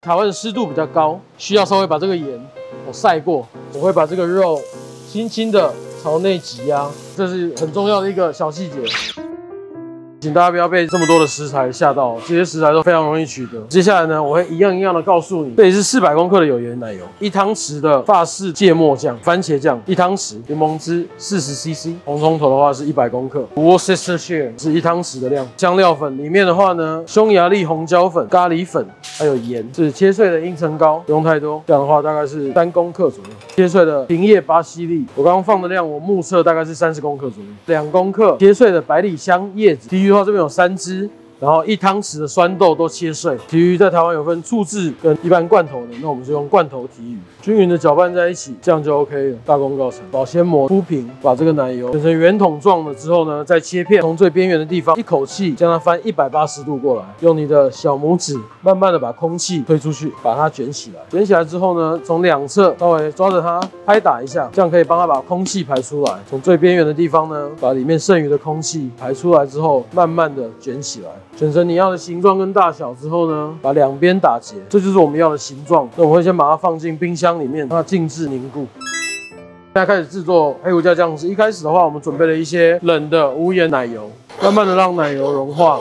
台湾的湿度比较高，需要稍微把这个盐我晒过，我会把这个肉轻轻的朝内挤压，这是很重要的一个小细节。请大家不要被这么多的食材吓到，这些食材都非常容易取得。接下来呢，我会一样一样的告诉你，这里是四百克的有盐奶油，一汤匙的法式芥末酱、番茄酱，一汤匙柠檬汁四十 CC，红葱头的话是一百克，Worcestershire 是一汤匙的量，香料粉里面的话呢，匈牙利红椒粉、咖喱粉还有盐，是切碎的阴橙膏，不用太多，这样的话大概是三公克左右。切碎的平叶巴西利，我刚刚放的量我目测大概是三十公克左右，两公克切碎的百里香叶子。的话，这边有三只。然后一汤匙的酸豆都切碎，提鱼在台湾有分醋制跟一般罐头的，那我们就用罐头提鱼，均匀的搅拌在一起，这样就 OK 了。大功告成，保鲜膜铺平，把这个奶油卷成圆筒状了之后呢，再切片，从最边缘的地方一口气将它翻一百八十度过来，用你的小拇指慢慢的把空气推出去，把它卷起来。卷起来之后呢，从两侧稍微抓着它拍打一下，这样可以帮它把空气排出来。从最边缘的地方呢，把里面剩余的空气排出来之后，慢慢的卷起来。选择你要的形状跟大小之后呢，把两边打结，这就是我们要的形状。那我会先把它放进冰箱里面，让它静置凝固。现在开始制作黑胡椒酱汁。一开始的话，我们准备了一些冷的无盐奶油，慢慢的让奶油融化。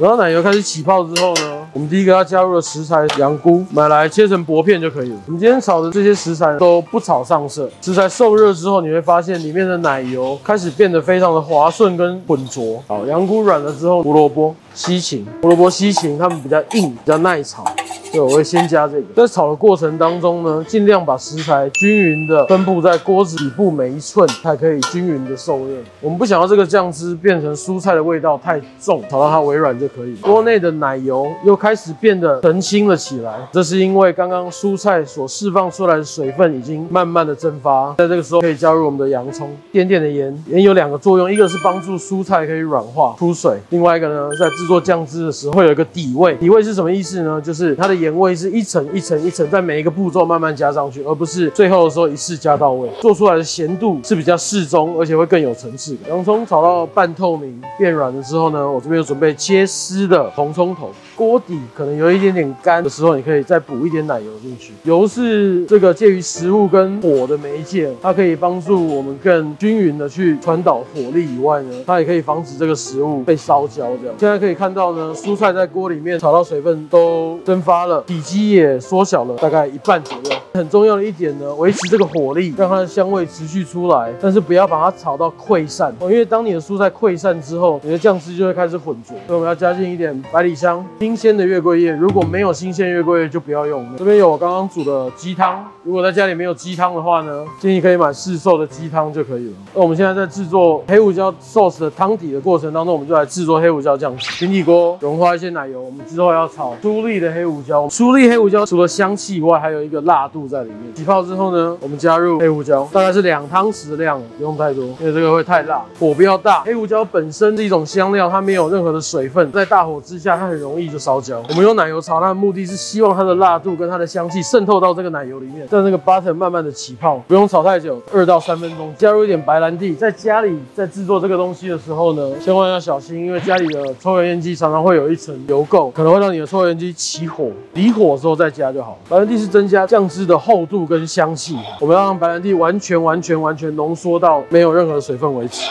然后奶油开始起泡之后呢，我们第一个要加入的食材羊菇，买来切成薄片就可以了。我们今天炒的这些食材都不炒上色，食材受热之后，你会发现里面的奶油开始变得非常的滑顺跟浑浊。好，羊菇软了之后，胡萝卜、西芹、胡萝卜、西芹，它们比较硬，比较耐炒。对，我会先加这个。在炒的过程当中呢，尽量把食材均匀的分布在锅子底部每一寸，才可以均匀的受热。我们不想要这个酱汁变成蔬菜的味道太重，炒到它微软就可以。锅内的奶油又开始变得澄清了起来，这是因为刚刚蔬菜所释放出来的水分已经慢慢的蒸发。在这个时候可以加入我们的洋葱，一点点的盐。盐有两个作用，一个是帮助蔬菜可以软化出水，另外一个呢，在制作酱汁的时候会有一个底味。底味是什么意思呢？就是它的。盐味是一层一层一层，在每一个步骤慢慢加上去，而不是最后的时候一次加到位。做出来的咸度是比较适中，而且会更有层次。洋葱炒到半透明变软了之后呢，我这边又准备切丝的红葱头。锅底可能有一点点干的时候，你可以再补一点奶油进去。油是这个介于食物跟火的媒介，它可以帮助我们更均匀的去传导火力以外呢，它也可以防止这个食物被烧焦。这样现在可以看到呢，蔬菜在锅里面炒到水分都蒸发了，体积也缩小了大概一半左右。很重要的一点呢，维持这个火力，让它的香味持续出来，但是不要把它炒到溃散哦，因为当你的蔬菜溃散之后，你的酱汁就会开始混浊。所以我们要加进一点百里香。新鲜的月桂叶，如果没有新鲜月桂叶就不要用。这边有我刚刚煮的鸡汤，如果在家里没有鸡汤的话呢，建议可以买市售的鸡汤就可以了。那我们现在在制作黑胡椒 sauce 的汤底的过程当中，我们就来制作黑胡椒酱。平底锅融化一些奶油，我们之后要炒粗粒的黑胡椒。粗粒黑胡椒除了香气以外，还有一个辣度在里面。起泡之后呢，我们加入黑胡椒，大概是两汤匙的量，不用太多，因为这个会太辣，火不要大。黑胡椒本身是一种香料，它没有任何的水分，在大火之下，它很容易就烧焦。我们用奶油炒，它的目的是希望它的辣度跟它的香气渗透到这个奶油里面，让那个 butter 慢慢的起泡，不用炒太久，二到三分钟。加入一点白兰地，在家里在制作这个东西的时候呢，千万要小心，因为家里的抽油烟机常常会有一层油垢，可能会让你的抽油烟机起火。离火的时候再加就好了。白兰地是增加酱汁的厚度跟香气，我们要让白兰地完全完全完全浓缩到没有任何水分为止。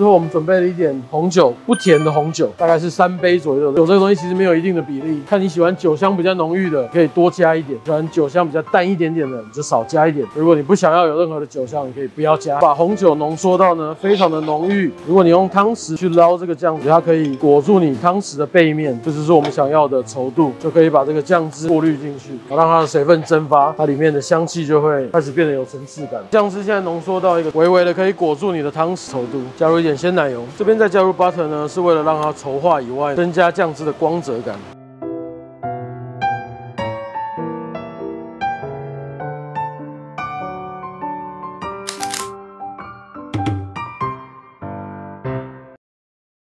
之后我们准备了一点红酒，不甜的红酒，大概是三杯左右。有这个东西其实没有一定的比例，看你喜欢酒香比较浓郁的，可以多加一点；喜欢酒香比较淡一点点的，你就少加一点。如果你不想要有任何的酒香，你可以不要加。把红酒浓缩到呢非常的浓郁。如果你用汤匙去捞这个酱汁，它可以裹住你汤匙的背面，就是我们想要的稠度，就可以把这个酱汁过滤进去，让它的水分蒸发，它里面的香气就会开始变得有层次感。酱汁现在浓缩到一个微微的可以裹住你的汤匙稠度，加入一点鲜奶油，这边再加入 butter 呢，是为了让它稠化以外，增加酱汁的光泽感。